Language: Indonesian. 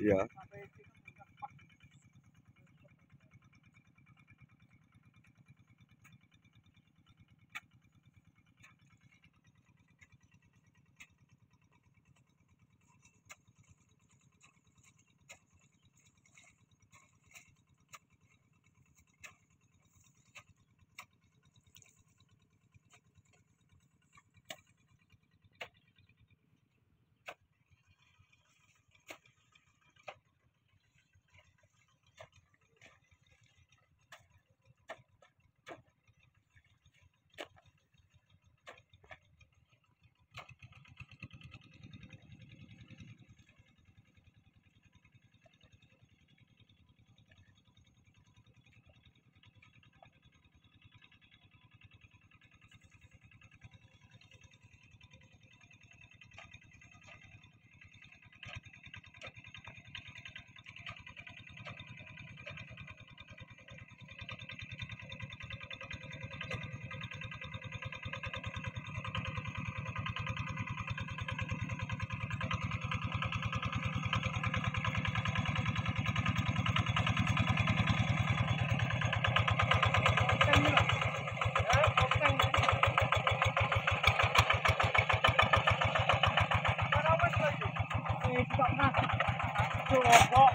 Iya. sampai Thank you.